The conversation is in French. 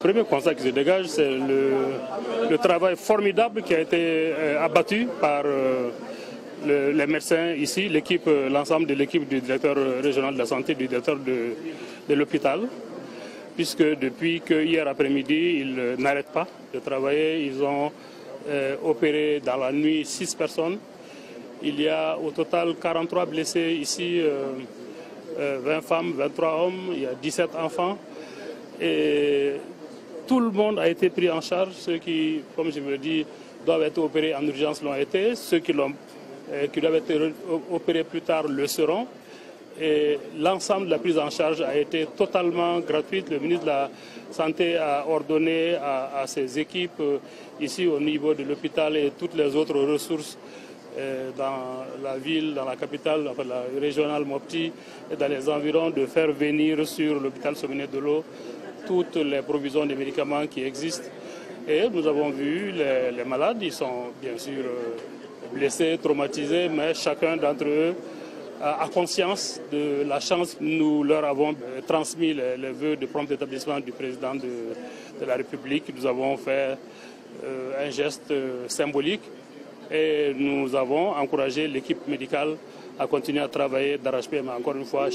Le premier constat qui se dégage, c'est le, travail formidable qui a été euh, abattu par euh, les médecins ici, l'équipe, euh, l'ensemble de l'équipe du directeur régional de la santé, du directeur de, l'hôpital, puisque depuis que hier après-midi, ils n'arrêtent pas de travailler. Ils ont opéré dans la nuit six personnes. Il y a au total 43 blessés ici, 20 femmes, 23 hommes, il y a 17 enfants. Et tout le monde a été pris en charge. Ceux qui, comme je me dis, doivent être opérés en urgence l'ont été. Ceux qui, euh, qui doivent être opérés plus tard le seront. Et l'ensemble de la prise en charge a été totalement gratuite. Le ministre de la Santé a ordonné à, ses équipes euh, ici au niveau de l'hôpital et toutes les autres ressources euh, dans la ville, dans la capitale, enfin la régionale Mopti et dans les environs de faire venir sur l'hôpital Sommet de l'eau toutes les provisions des médicaments qui existent. Et nous avons vu les, malades, ils sont bien sûr euh, blessés, traumatisés, mais chacun d'entre eux a conscience de la chance. Nous leur avons euh, transmis les, vœux de prompt établissement du président de, la République. Nous avons fait euh, un geste symbolique et nous avons encouragé l'équipe médicale à continuer à travailler d'arrache-pied, mais encore une fois,